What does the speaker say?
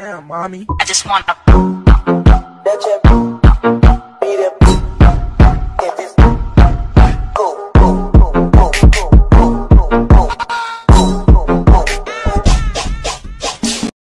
Damn, mommy. I just wanna.